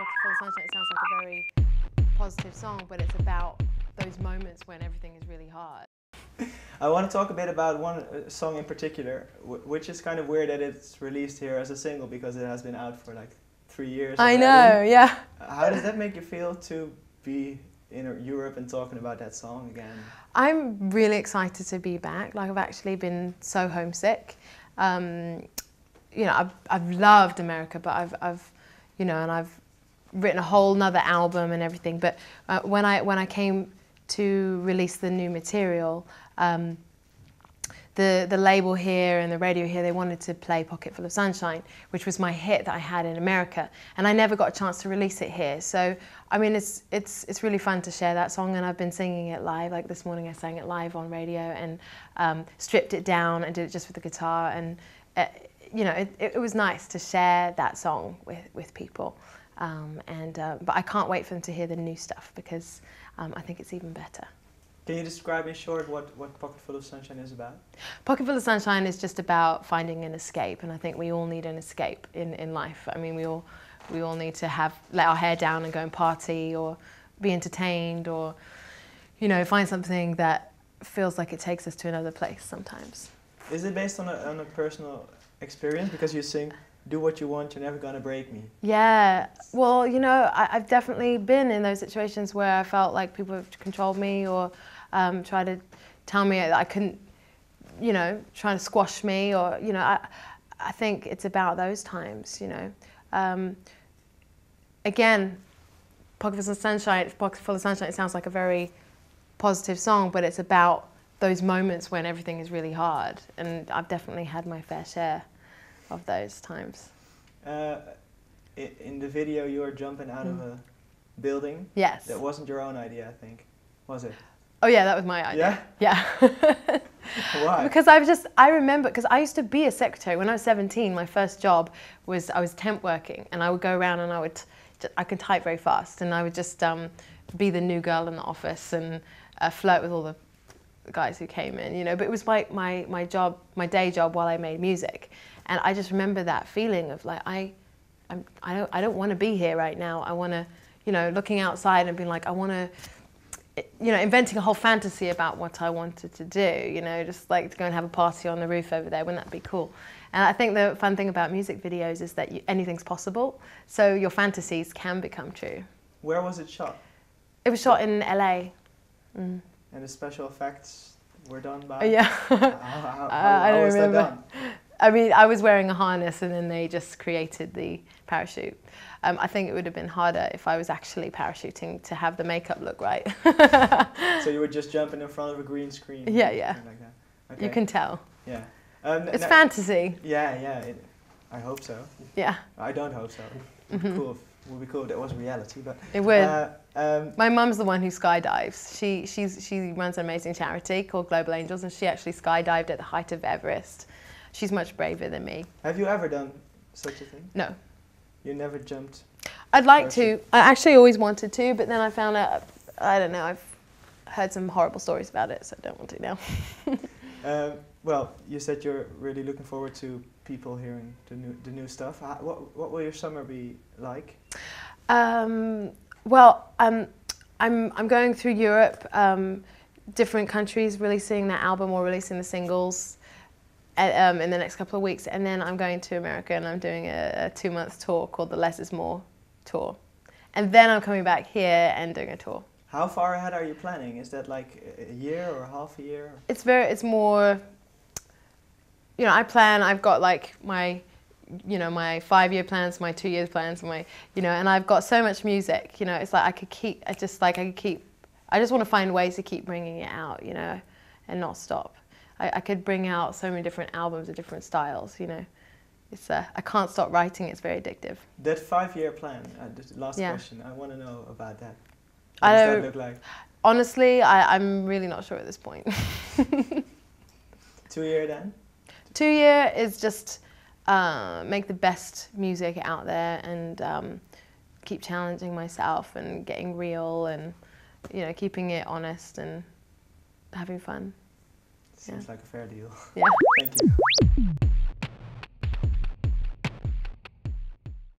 Pocketful of Sunshine, it sounds like a very positive song, but it's about those moments when everything is really hard. I want to talk a bit about one uh, song in particular, which is kind of weird that it's released here as a single because it has been out for like three years. I know, yeah. How does that make you feel to be in Europe and talking about that song again? I'm really excited to be back. Like I've actually been so homesick. Um, you know, I've, I've loved America, but I've, I've, you know, and I've written a whole nother album and everything. But uh, when I when I came to release the new material, um, the the label here and the radio here they wanted to play Pocketful of Sunshine, which was my hit that I had in America, and I never got a chance to release it here. So I mean, it's it's it's really fun to share that song, and I've been singing it live. Like this morning, I sang it live on radio and um, stripped it down and did it just with the guitar, and uh, you know, it, it was nice to share that song with with people. Um, and uh, but I can't wait for them to hear the new stuff because um, I think it's even better. Can you describe in short what, what Pocketful of Sunshine is about? Pocketful of Sunshine is just about finding an escape, and I think we all need an escape in, in life. I mean, we all we all need to have let our hair down and go and party, or be entertained, or you know, find something that feels like it takes us to another place. Sometimes. Is it based on a, on a personal experience? Because you sing, do what you want, you're never gonna break me. Yeah. Well, you know, I, I've definitely been in those situations where I felt like people have controlled me or um, tried to tell me I couldn't, you know, trying to squash me or, you know, I, I think it's about those times, you know. Um, again, Pocketful of Sunshine, Pocketful of Sunshine, it sounds like a very positive song, but it's about those moments when everything is really hard. And I've definitely had my fair share of those times. Uh, in the video, you were jumping out of Mm. a building. Yes. That wasn't your own idea, I think. Was it? Oh yeah, that was my idea. Yeah. Why? because I was just I remember because I used to be a secretary when I was 17. My first job was I was temp working, and I would go around and I would I could type very fast, and I would just um, be the new girl in the office and uh, flirt with all the guys who came in, you know. But it was my my my job, my day job while I made music, and I just remember that feeling of like I. I'm, I don't, I don't want to be here right now. I want to, you know, looking outside and being like, I want to, you know, inventing a whole fantasy about what I wanted to do, you know, just like to go and have a party on the roof over there. Wouldn't that be cool? And I think the fun thing about music videos is that you, anything's possible. So your fantasies can become true. Where was it shot? It was shot in LA. Mm. And the special effects were done by? Yeah. How, how, how, I don't was that remember. done? I mean, I was wearing a harness and then they just created the parachute. Um, I think it would have been harder if I was actually parachuting to have the makeup look right. So you were just jumping in front of a green screen? Yeah, yeah. Like that. Okay. You can tell. Yeah. Um, It's fantasy. Yeah, yeah. It, I hope so. Yeah, I don't hope so. Would be cool. Would be cool if that was reality, but. it would. Uh, um, My mum's the one who skydives. She, she's, she runs an amazing charity called Global Angels, and she actually skydived at the height of Everest. She's much braver than me. have you ever done such a thing? No. You never jumped. I'd like to. I actually always wanted to, but then I found out, I don't know, I've heard some horrible stories about it, so I don't want to now. Um, well, you said you're really looking forward to people hearing the new the new stuff. What what will your summer be like? Um, well, um, I'm, I'm going through Europe, um, different countries releasing their album or releasing the singles uh, um, in the next couple of weeks. And then I'm going to America and I'm doing a, a two month tour called the Less is More tour. And then I'm coming back here and doing a tour. How far ahead are you planning? Is that like a- year or half a year? It's very, it's more, you know, I plan, I've got like my, you know, my five year plans, my two-year plans, my, you know, and I've got so much music, you know, it's like I could keep, I just like, I could keep, I just want to find ways to keep bringing it out, you know, and not stop. I, I could bring out so many different albums of different styles, you know. It's, uh, I can't stop writing, it's very addictive. That five-year plan. Uh, last Yeah. question. I want to know about that. I What does don't- that look like? Honestly, I, I'm really not sure at this point. Two year then? two year is just uh, make the best music out there and um, keep challenging myself and getting real and you know keeping it honest and having fun. Seems like a fair deal. Yeah. Thank you.